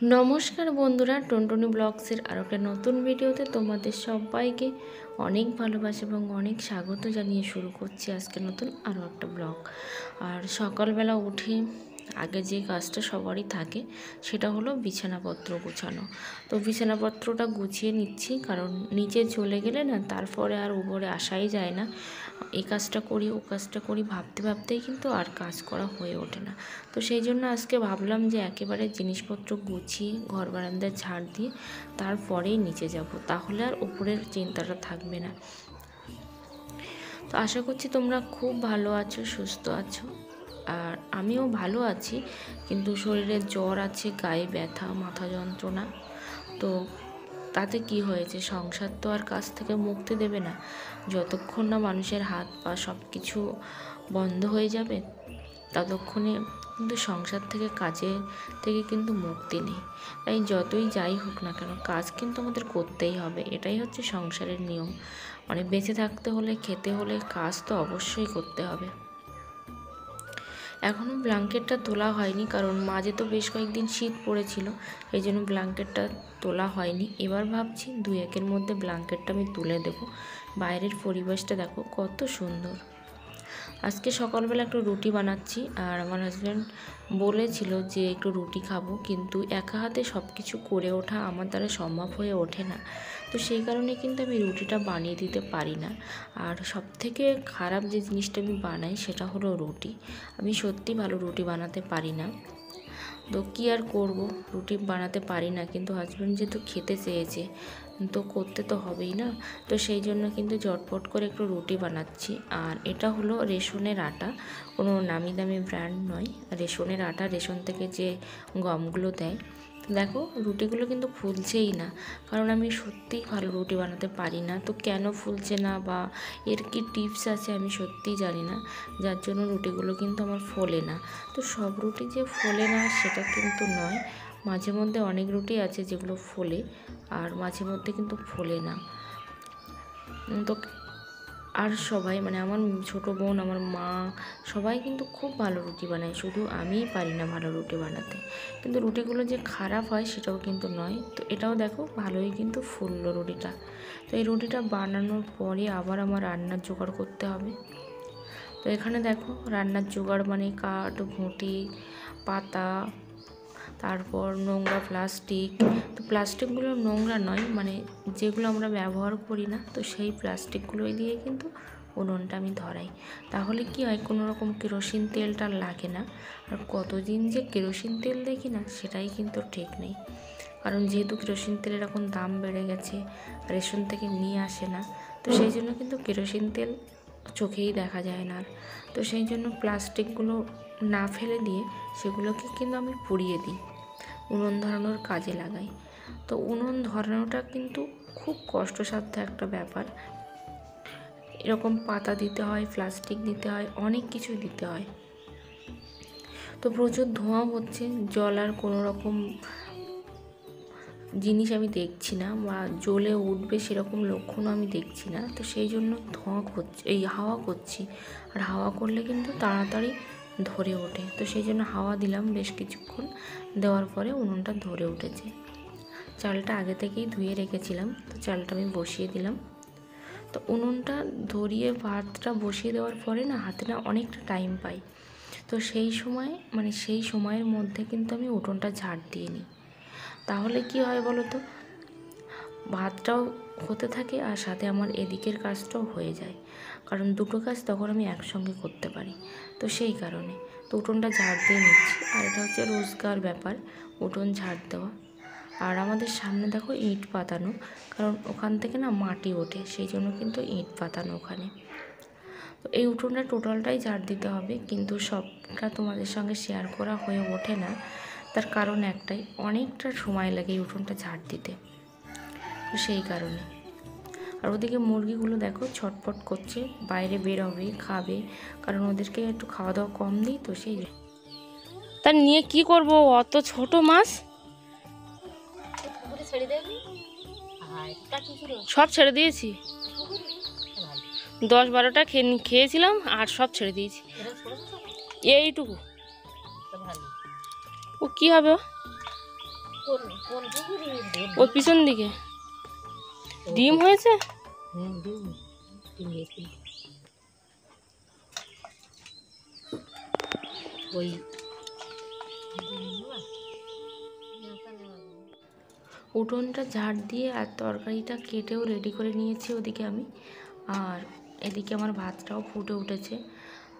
নমস্কার বন্ধুরা, টুনটুনি ব্লগসের আরও একটা নতুন ভিডিওতে তোমাদের সবাইকে অনেক ভালোবাসা এবং অনেক স্বাগত জানিয়ে শুরু করছি আজকে নতুন আরও একটা ব্লগ। আর সকালবেলা উঠে আগে যে কাজটা সবারই থাকে, সেটা হলো বিছানাপত্র গুছানো। তো বিছানাপত্রটা গুছিয়ে নিচ্ছি, কারণ নিচে চলে গেলে না, তারপরে আর উপরে আসাই যায় না। এই কাজটা করি, ও কাজটা করি, ভাবতে ভাবতেই কিন্তু আর কাজ করা হয়ে ওঠে না। তো সেই জন্য আজকে ভাবলাম যে একেবারে জিনিসপত্র গুছিয়ে, ঘর বারান্দায় ঝাড় দিয়ে তারপরেই নিচে যাব। তাহলে আর উপরের চিন্তাটা থাকবে না। তো আশা করছি তোমরা খুব ভালো আছো, সুস্থ আছো। আর আমিও ভালো আছি, কিন্তু শরীরে জ্বর আছে, গায়ে ব্যথা, মাথা যন্ত্রণা। তো তাতে কি হয়েছে? সংসার তো আর কাজ থেকে মুক্তি দেবে না। যতক্ষণ না মানুষের হাত পা সব কিছু বন্ধ হয়ে যাবে, ততক্ষণে কিন্তু সংসার থেকে কাজে থেকে কিন্তু মুক্তি নেই। তাই যতই যাই হোক না কেন, কাজ কিন্তু আমাদের করতেই হবে। এটাই হচ্ছে সংসারের নিয়ম। মানে বেঁচে থাকতে হলে, খেতে হলে কাজ তো অবশ্যই করতে হবে। এখনও ব্ল্যাঙ্কেটটা তোলা হয়নি, কারণ মাঝে তো বেশ কয়েকদিন শীত পড়েছিল, এই জন্য ব্ল্যাঙ্কেটটা তোলা হয়নি। এবার ভাবছি দু একের মধ্যে ব্ল্যাঙ্কেটটা আমি তুলে দেবো। বাইরের পরিবেশটা দেখো কত সুন্দর। আজকে সকালবেলা একটু রুটি বানাচ্ছি আর আমার হাজব্যান্ড বলেছিল যে একটু রুটি খাব, কিন্তু একা হাতে সব কিছু করে ওঠা আমার দ্বারা সম্ভব হয়ে ওঠে না। তো সেই কারণে কিন্তু আমি রুটিটা বানিয়ে দিতে পারি না। আর সব থেকে খারাপ যে জিনিসটা আমি বানাই সেটা হলো রুটি। আমি সত্যি ভালো রুটি বানাতে পারি না। তো কী আর করব? রুটি বানাতে পারি না, কিন্তু হাজব্যান্ড যেহেতু খেতে চেয়েছে, তো করতে তো হবেই না। তো সেই জন্য কিন্তু ঝটপট করে একটু রুটি বানাচ্ছি। আর এটা হলো রেশনের আটা। কোনো নামি দামি ব্র্যান্ড নয়। রেশনের আটা, রেশন থেকে যে গমগুলো দেয় দেখো রুটিগুলো কিন্তু ফুলছেই না। কারণ আমি সত্যিই ভালো রুটি বানাতে পারি না। তো কেন ফুলছে না বা এর কি টিপস আছে আমি সত্যিই জানি না। যার জন্য রুটিগুলো কিন্তু আমার ফোলে না। তো সব রুটি যে ফোলে না সেটা কিন্তু নয়। মাঝে মধ্যে অনেক রুটি আছে যেগুলো ফোলে, আর মাঝে মধ্যে কিন্তু ফোলে না। তো আর সবাই মানে আমার ছোট বোন, আমার মা, সবাই কিন্তু খুব ভালো রুটি বানায়। শুধু আমিই পারি না ভালো রুটি বানাতে। কিন্তু রুটিগুলো যে খারাপ হয় সেটাও কিন্তু নয়। তো এটাও দেখো, ভালোই কিন্তু ফুললো রুটিটা। তো এই রুটিটা বানানোর পরে আবার আমার রান্নার জোগাড় করতে হবে। তো এখানে দেখো, রান্নার জোগাড় মানে কাঠ, ঘুঁটি, পাতা তারপর নোংরা প্লাস্টিক, তো প্লাস্টিকগুলো নোংরা নয় মানে যেগুলো আমরা ব্যবহার করি না, তো সেই প্লাস্টিকগুলোই দিয়ে কিন্তু উনুনটা আমি ধরাই। তাহলে কি হয়, কোনো রকম কেরোসিন তেলটা লাগে না, আর কতদিন যে কেরোসিন তেল দেখি না, সেটাই কিন্তু ঠিক নেই। কারণ যেহেতু কেরোসিন তেলের এখন দাম বেড়ে গেছে, রেশন থেকে নিয়ে আসে না, তো সেই জন্য কিন্তু কেরোসিন তেল চোখেই দেখা যায় না। তো সেই জন্য প্লাস্টিকগুলো না ফেলে দিয়ে সেগুলোকে কিন্তু আমি পুড়িয়ে দিই। উনুন ধরানোর কাজে লাগাই। তো উনুন ধরানোটা কিন্তু খুব কষ্টসাধ্য একটা ব্যাপার। এরকম পাতা দিতে হয়, প্লাস্টিক দিতে হয়, অনেক কিছু দিতে হয়। তো প্রচুর ধোঁয়া হচ্ছে, জল আর কোনো রকম জিনিস আমি দেখছি না বা জ্বলে উঠবে সেরকম লক্ষণও আমি দেখছি না। তো সেই জন্য ধোঁয়া করছি, এই হাওয়া করছি। আর হাওয়া করলে কিন্তু তাড়াতাড়ি ধরে ওঠে। তো সেই জন্য হাওয়া দিলাম বেশ কিছুক্ষণ। দেওয়ার পরে উনুনটা ধরে উঠেছে। চালটা আগে থেকেই ধুয়ে রেখেছিলাম। তো চালটা আমি বসিয়ে দিলাম। তো উনুনটা ধরিয়ে ভাতটা বসিয়ে দেওয়ার পরে না হাতে না অনেকটা টাইম পাই। তো সেই সময় মানে সেই সময়ের মধ্যে কিন্তু আমি উঠোনটা ঝাড় দিয়ে নিই। তাহলে কি হয় বলো তো? ভাতটাও হতে থাকে আর সাথে আমার এদিকের কাজটাও হয়ে যায়। কারণ দুটো কাজ তখন আমি একসঙ্গে করতে পারি। তো সেই কারণে। তো উঠোনটা ঝাড় দিয়ে নিচ্ছি। আর এটা হচ্ছে রোজগার ব্যাপার, উঠোন ঝাড় দেওয়া। আর আমাদের সামনে দেখো ইট পাতানো। কারণ ওখান থেকে না মাটি ওঠে, সেই জন্য কিন্তু ইট পাতানো ওখানে। তো এই উঠোনটা টোটালটাই ঝাড় দিতে হবে। কিন্তু সবটা তোমাদের সঙ্গে শেয়ার করা হয়ে ওঠে না। তার কারণ একটাই অনেকটা সময় লাগে এই উঠোনটা ঝাড় দিতে। তো সেই কারণে। আর ওদিকে মুরগিগুলো দেখো ছটপট করছে বাইরে বের হবে খাবে কারণ ওদেরকে একটু খাওয়া দাওয়া কম দিই তো সেই তা নিয়ে কি করব? অত ছোট মাছ? সব ছেড়ে দিয়েছি। দশ বারোটা খেয়ে খেয়েছিলাম আর সব ছেড়ে দিয়েছি। এইটুকু। ও কি হবে? ওর পিছন দিকে। ডিম হয়েছে? হ্যাঁ ডিম। দিয়েছি ওই উঠোনটা ঝাড় দিয়ে আর তরকারিটা কেটেও রেডি করে নিয়েছি ওদিকে আমি। আর এদিকে আমার ভাতটাও ফুটে উঠেছে।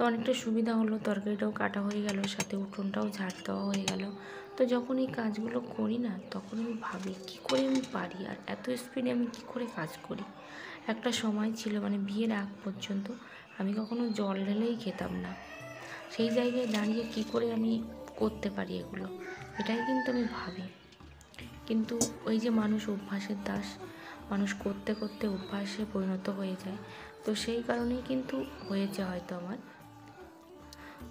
তো অনেকটা সুবিধা হলো, তরকারিটাও কাটা হয়ে গেল, সাথে উঠোনটাও ঝাড় দেওয়া হয়ে গেল। তো যখন এই কাজগুলো করি না, তখন আমি ভাবি, কী করে আমি পারি? আর এত স্পিডে আমি কী করে কাজ করি? একটা সময় ছিল মানে বিয়ের আগ পর্যন্ত, আমি কখনো জল ঢেলেই খেতাম না। সেই জায়গায় দাঁড়িয়ে কী করে আমি করতে পারি এগুলো? এটাই কিন্তু আমি ভাবি। কিন্তু ওই যে মানুষ অভ্যাসের দাস, মানুষ করতে করতে অভ্যাসে পরিণত হয়ে যায়। তো সেই কারণেই কিন্তু হয়েছে হয়তো আমার।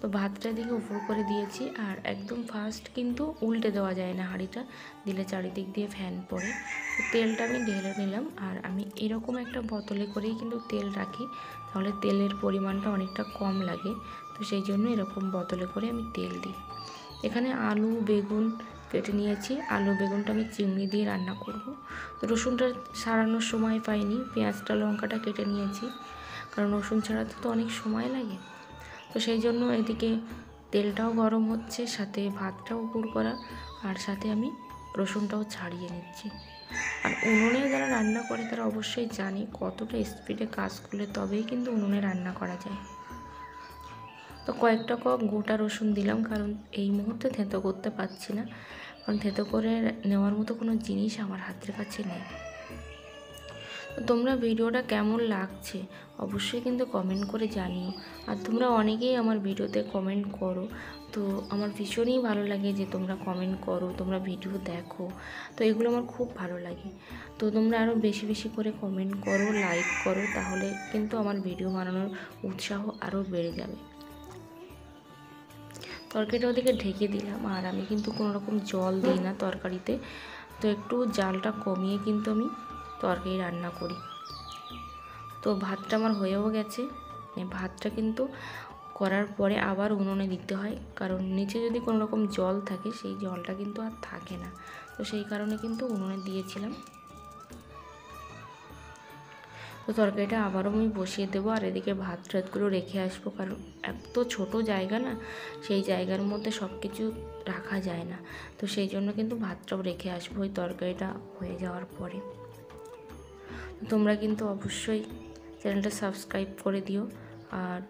তো ভাতটা দিকে উপর করে দিয়েছি আর একদম ফার্স্ট কিন্তু উল্টে দেওয়া যায় না হাঁড়িটা। দিলে চারিদিক দিয়ে ফ্যান তো তেলটা আমি ঢেলে নিলাম আর আমি এরকম একটা বোতলে করেই কিন্তু তেল রাখি। তাহলে তেলের পরিমাণটা অনেকটা কম লাগে। তো সেই জন্য এরকম বোতলে করে আমি তেল দিই। এখানে আলু, বেগুন কেটে নিয়েছি। আলু, বেগুনটা আমি চিংড়ি দিয়ে রান্না করব। তো রসুনটা সারানোর সময় পাইনি। পেঁয়াজটা, লঙ্কাটা কেটে নিয়েছি। কারণ রসুন ছাড়াতে তো অনেক সময় লাগে। তো সেই জন্য এদিকে তেলটাও গরম হচ্ছে, সাথে ভাতটাও উপর করা, আর সাথে আমি রসুনটাও ছাড়িয়ে নিচ্ছি। আর উনুনে যারা রান্না করে তারা অবশ্যই জানে কতটা স্পিডে কাজ করলে তবেই কিন্তু উনুনে রান্না করা যায়। তো কয়েকটা কক গোটা রসুন দিলাম, কারণ এই মুহূর্তে থেঁতো করতে পারছি না। কারণ থেঁতো করে নেওয়ার মতো কোনো জিনিস আমার হাতের কাছে নেই। তোমরা ভিডিওটা কেমন লাগছে অবশ্যই কিন্তু কমেন্ট করে জানিও। আর তোমরা অনেকেই আমার ভিডিওতে কমেন্ট করো। তো আমার ভীষণই ভালো লাগে যে তোমরা কমেন্ট করো, তোমরা ভিডিও দেখো। তো এগুলো আমার খুব ভালো লাগে। তো তোমরা আরও বেশি বেশি করে কমেন্ট করো লাইক করো, তাহলে কিন্তু আমার ভিডিও বানানোর উৎসাহ আরও বেড়ে যাবে। তরকারিটা ওদিকে ঢেকে দিলাম, আর আমি কিন্তু কোনো রকম জল দিই না তরকারিতে। তো একটু জালটা কমিয়ে কিন্তু আমি তরকারি রান্না করি। তো ভাতটা আমার হয়েও গেছে। ভাতটা কিন্তু করার পরে আবার উনুনে দিতে হয়। কারণ নিচে যদি কোনো রকম জল থাকে, সেই জলটা কিন্তু আর থাকে না। তো সেই কারণে কিন্তু উনুনে দিয়েছিলাম। তো তরকারিটা আবারও আমি বসিয়ে দেবো আর এদিকে ভাত টাতগুলো রেখে আসব। কারণ এত ছোট জায়গা না, সেই জায়গার মধ্যে সব কিছু রাখা যায় না। তো সেই জন্য কিন্তু ভাতটাও রেখে আসব। ওই তরকারিটা হয়ে যাওয়ার পরে। তোমরা কিন্তু অবশ্যই চ্যানেলটা সাবস্ক্রাইব করে দিও। আর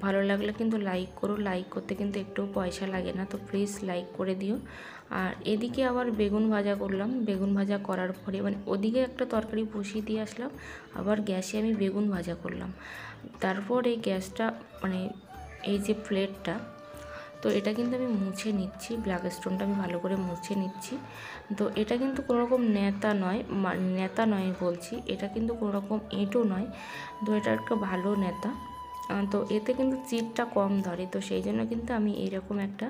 ভালো লাগলে কিন্তু লাইক করো। লাইক করতে কিন্তু একটুও পয়সা লাগে না, তো প্লিজ লাইক করে দিও। আর এদিকে আবার বেগুন ভাজা করলাম। বেগুন ভাজা করার পরে মানে ওদিকে একটা তরকারি বসিয়ে দিয়ে আসলাম, আবার গ্যাসে আমি বেগুন ভাজা করলাম। তারপর এই গ্যাসটা মানে এই যে প্লেটটা তো এটা কিন্তু আমি মুছে নিচ্ছি ব্ল্যাক স্টোনটা আমি ভালো করে মুছে নিচ্ছি। তো এটা কিন্তু কোনো রকম নেতা নয় নেতা নয় বলছি, এটা কিন্তু কোনো রকম এঁটো নয়। তো এটা একটা ভালো নেতা। তো এতে কিন্তু চিপটা কম ধরে, তো সেই জন্য কিন্তু আমি এইরকম একটা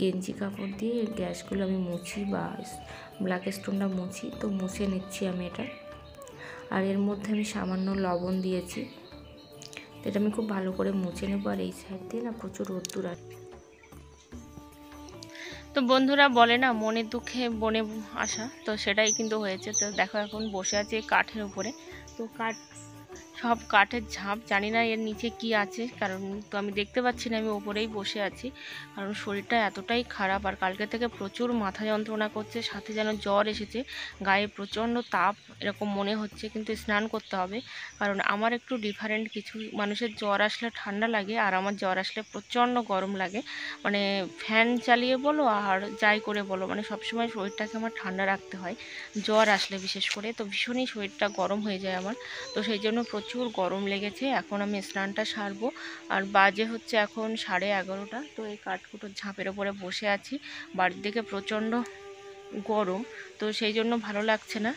গেঞ্জি কাপড় দিয়ে গ্যাসগুলো আমি মুছি বা ব্ল্যাক স্টোনটা মুছি, তো মুছে নিচ্ছি আমি এটা। আর এর মধ্যে আমি সামান্য লবণ দিয়েছি। এটা আমি খুব ভালো করে মুছে নেব, আর এই সাইড দিয়ে না প্রচুর রোদ্দুর আছে তো বন্ধুরা বলে না মনের দুঃখে বনে আসা তো সেটাই কিন্তু হয়েছে। তো দেখো এখন বসে আছে কাঠের উপরে। তো কাঠ সব কাঠের ঝাঁপ, জানি না এর নিচে কি আছে, কারণ তো আমি দেখতে পাচ্ছি না, আমি ওপরেই বসে আছি। কারণ শরীরটা এতটাই খারাপ, আর কালকে থেকে প্রচুর মাথা যন্ত্রণা করছে, সাথে যেন জ্বর এসেছে, গায়ে প্রচণ্ড তাপ এরকম মনে হচ্ছে, কিন্তু স্নান করতে হবে। কারণ আমার একটু ডিফারেন্ট কিছু, মানুষের জ্বর আসলে ঠান্ডা লাগে, আর আমার জ্বর আসলে প্রচণ্ড গরম লাগে। মানে ফ্যান চালিয়ে বলো, আর যাই করে বলো মানে সবসময় শরীরটাকে আমার ঠান্ডা রাখতে হয়, জ্বর আসলে বিশেষ করে, তো ভীষণই শরীরটা গরম হয়ে যায় আমার। তো সেই জন্য প্রচুর গরম লেগেছে, এখন আমি স্নানটা সারবো। আর বাজে হচ্ছে এখন সাড়ে এগারোটা, তো এই কাঠকুটোর ঝাঁপের ওপরে বসে আছি। বাড়ির দিকে প্রচণ্ড গরম, তো সেই জন্য ভালো লাগছে না।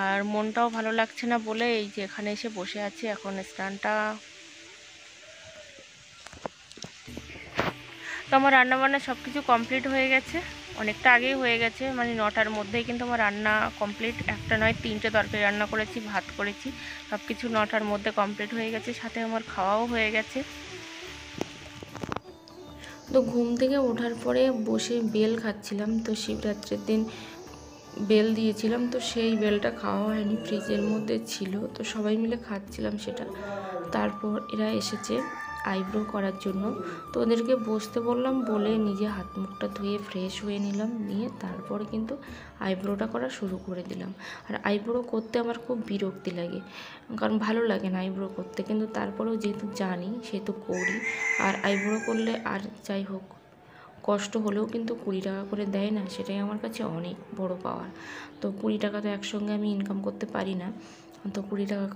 আর মনটাও ভালো লাগছে না বলে এই যে এখানে এসে বসে আছি, এখন স্নানটা তো আমার রান্নাবান্না সব কিছু কমপ্লিট হয়ে গেছে। অনেকটা আগেই হয়ে গেছে মানে নটার মধ্যেই কিন্তু আমার রান্না কমপ্লিট একটা নয়, তিনটে তরকারি রান্না করেছি, ভাত করেছি সব কিছু নটার মধ্যে কমপ্লিট হয়ে গেছে, সাথে আমার খাওয়াও হয়ে গেছে। তো ঘুম থেকে ওঠার পরে বসে বেল খাচ্ছিলাম, তো শিবরাত্রির দিন বেল দিয়েছিলাম, তো সেই বেলটা খাওয়া হয়নি ফ্রিজের মধ্যে ছিল, তো সবাই মিলে খাচ্ছিলাম সেটা। তারপর এরা এসেছে আইব্রো করার জন্য। তো ওদেরকে বসতে বললাম, বলে নিজে হাত মুখটা ধুয়ে ফ্রেশ হয়ে নিলাম, নিয়ে তারপরে কিন্তু আইব্রোটা করা শুরু করে দিলাম। আর আইব্রো করতে আমার খুব বিরক্তি লাগে, কারণ ভালো লাগে না আইব্রো করতে। কিন্তু তারপরেও যেহেতু জানি, সেহেতু করি। আর আইব্রো করলে আর যাই হোক কষ্ট হলেও কিন্তু কুড়ি টাকা করে দেয় না, সেটাই আমার কাছে অনেক বড় পাওয়ার। তো কুড়ি টাকা তো একসঙ্গে আমি ইনকাম করতে পারি না, তো কুড়ি টাকা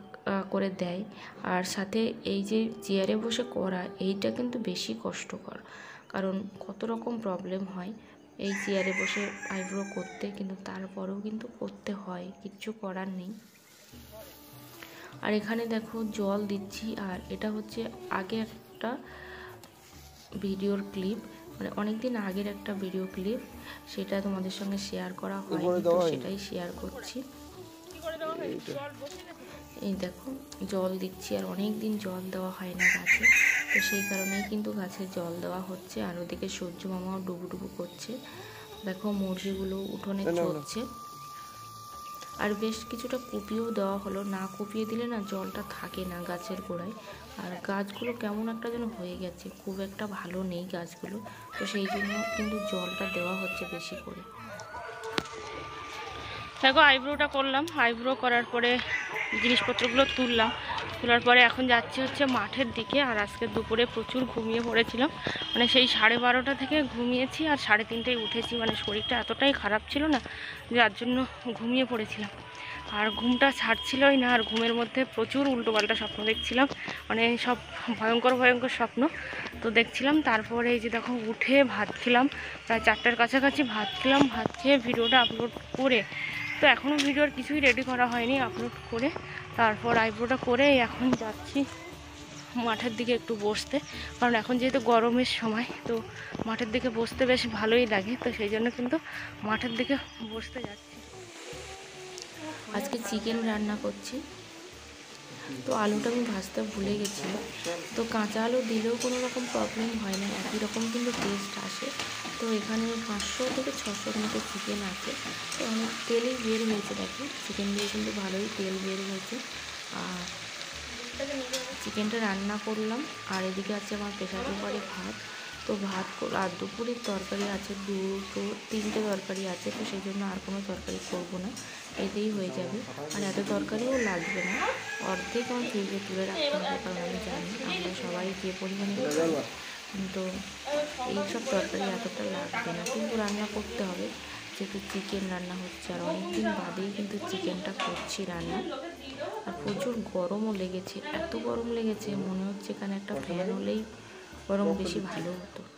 করে দেয়। আর সাথে এই যে চেয়ারে বসে করা, এইটা কিন্তু বেশি কষ্টকর। কারণ কত রকম প্রবলেম হয়, এই চেয়ারে বসে আইব্রো করতে, কিন্তু তারপরেও কিন্তু করতে হয়, কিচ্ছু করার নেই। আর এখানে দেখো জল দিচ্ছি, আর এটা হচ্ছে আগে একটা ভিডিওর ক্লিপ মানে অনেকদিন আগের একটা ভিডিও ক্লিপ সেটা তোমাদের সঙ্গে শেয়ার করা হয়নি তো সেটাই শেয়ার করছি। এই দেখো জল দিচ্ছি আর অনেক দিন জল দেওয়া হয় না গাছে তো সেই কারণেই কিন্তু গাছে জল দেওয়া হচ্ছে আর ওদিকে সূর্য মামাও ডুবুডুবু করছে। দেখো মুরগিগুলো উঠোনে চলছে আর বেশ কিছুটা কুপিয়েও দেওয়া হলো। না কুপিয়ে দিলে না জলটা থাকে না গাছের গোড়ায়। আর গাছগুলো কেমন একটা যেন হয়ে গেছে। খুব একটা ভালো নেই গাছগুলো। তো সেই জন্য কিন্তু জলটা দেওয়া হচ্ছে বেশি করে। দেখো আইব্রোটা করলাম। আইব্রো করার পরে জিনিসপত্রগুলো তুললাম। তোলার পরে এখন যাচ্ছি হচ্ছে মাঠের দিকে, আর আজকে দুপুরে প্রচুর ঘুমিয়ে পড়েছিলাম। মানে সেই সাড়ে বারোটা থেকে ঘুমিয়েছি আর সাড়ে তিনটেয় উঠেছি মানে শরীরটা এতটাই খারাপ ছিল না যার জন্য ঘুমিয়ে পড়েছিলাম। আর ঘুমটা ছাড়ছিলই না, আর ঘুমের মধ্যে প্রচুর উল্টোপাল্টা স্বপ্ন দেখছিলাম। মানে সব ভয়ঙ্কর ভয়ঙ্কর স্বপ্ন তো দেখছিলাম। তারপরে এই যে দেখো, উঠে ভাত খেলাম, প্রায় চারটার কাছাকাছি ভাত খেলাম। ভাত খেয়ে ভিডিওটা আপলোড করে, তো এখনও ভিডিওর কিছুই রেডি করা হয়নি আপলোড করে। তারপর আইব্রোটা করে এখন যাচ্ছি মাঠের দিকে একটু বসতে। কারণ এখন যেহেতু গরমের সময়, তো মাঠের দিকে বসতে বেশ ভালোই লাগে। তো সেই জন্য কিন্তু মাঠের দিকে বসতে যাচ্ছি। আজকে চিকেন রান্না করছি। তো আলুটা আমি ভাজতে ভুলে গেছি। তো কাঁচা আলু দিলেও কোনো রকম প্রবলেম হয় না, একই রকম কিন্তু টেস্ট আসে। তো এখানে পাঁচশো থেকে ছশোর মতো চিকেন আছে। তো অনেক তেলই বের হয়েছে দেখো। চিকেন দিয়ে কিন্তু ভালোই তেল বের হয়েছে। আর চিকেনটা রান্না করলাম। আর এদিকে আছে আমার প্রেশার কুকারে ভাত। তো ভাত আর দুপুরের তরকারি আছে, দুটো, তিনটে তরকারি আছে। তো সেই জন্য আর কোনো তরকারি করব না। এতেই হয়ে যাবে। আর এত তরকারিও লাগবে না। অর্ধেক আমার ফ্রিজে তুলে রাখতে হবে, কারণ আমি জানি আমরা সবাই যে পরিমাণে খাই তো এইসব তরকারি এতটা লাগবে না। কিন্তু রান্না করতে হবে, যেহেতু চিকেন রান্না হচ্ছে, আর অনেক দিন বাদেই কিন্তু চিকেনটা করছি রান্না। আর প্রচুর গরমও লেগেছে, এত গরম লেগেছে, মনে হচ্ছে এখানে একটা ফ্যান হলেই গরম বেশি ভালো হতো।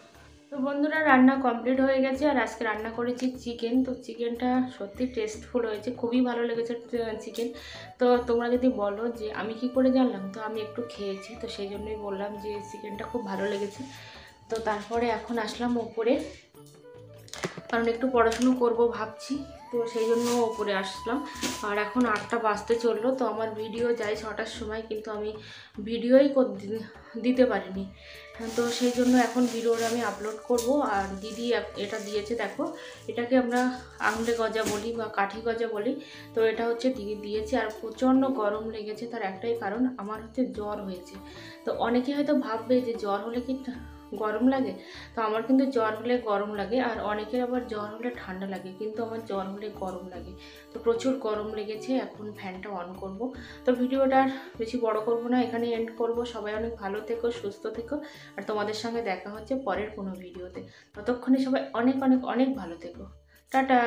তো বন্ধুরা, রান্না কমপ্লিট হয়ে গেছে আর আজকে রান্না করেছি চিকেন তো চিকেনটা সত্যি টেস্টফুল হয়েছে, খুবই ভালো লেগেছে চিকেন তো তোমরা যদি বলো যে আমি কি করে জানলাম? তো আমি একটু খেয়েছি, তো সেই জন্যই বললাম যে চিকেনটা খুব ভালো লেগেছে। তো তারপরে এখন আসলাম ওপরে, কারণ একটু পড়াশুনো করব ভাবছি, তো সেই জন্য ওপরে আসলাম। আর এখন আটটা বাজতে চলল, তো আমার ভিডিও যাই ছটার সময়, কিন্তু আমি ভিডিওই দিতে পারিনি। তো সেই জন্য এখন ভিডিওর আমি আপলোড করব। আর দিদি এটা দিয়েছে, দেখো, এটাকে আমরা আঙুলে গজা বলি বা কাঠি গজা বলি। তো এটা হচ্ছে দিদি দিয়েছে, আর প্রচণ্ড গরম লেগেছে তার একটাই কারণ, আমার হচ্ছে জ্বর হয়েছে। তো অনেকে হয়তো ভাববে যে জ্বর হলে কি গরম লাগে, তো আমার কিন্তু জ্বর হলে গরম লাগে আর অনেকের আবার জ্বর হলে ঠান্ডা লাগে, কিন্তু আমার জ্বর হলে গরম লাগে। তো প্রচুর গরম লেগেছে, এখন ফ্যানটা অন করব। তো ভিডিওটা আর বেশি বড় করব না এখানে এন্ড করব। সবাই অনেক ভালো থেকো, সুস্থ থেকো আর তোমাদের সঙ্গে দেখা হচ্ছে পরের কোনো ভিডিওতে। ততক্ষণে সবাই অনেক অনেক অনেক ভালো থেকো। টাটা!